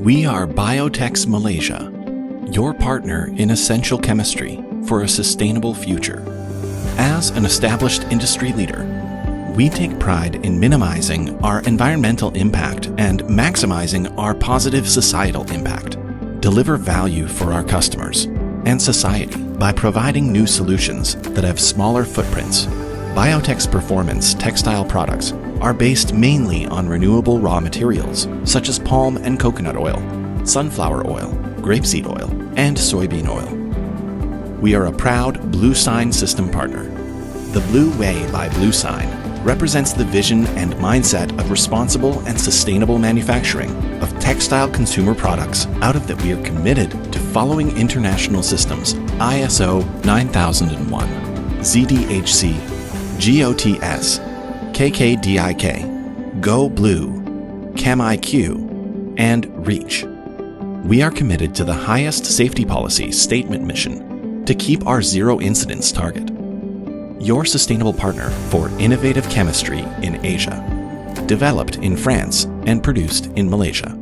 We are BioTex Malaysia, your partner in essential chemistry for a sustainable future. As an established industry leader, we take pride in minimizing our environmental impact and maximizing our positive societal impact. Deliver value for our customers and society by providing new solutions that have smaller footprints. BioTex Performance textile products are based mainly on renewable raw materials such as palm and coconut oil, sunflower oil, grapeseed oil, and soybean oil. We are a proud bluesign System partner. The Blue Way by bluesign represents the vision and mindset of responsible and sustainable manufacturing of textile consumer products out of that we are committed to following international systems ISO 9001, ZDHC, GOTS, KKDIK, Go Blue, ChemIQ, and REACH. We are committed to the highest safety policy statement mission to keep our zero incidents target your sustainable partner for innovative chemistry in Asia. Developed in France and produced in Malaysia.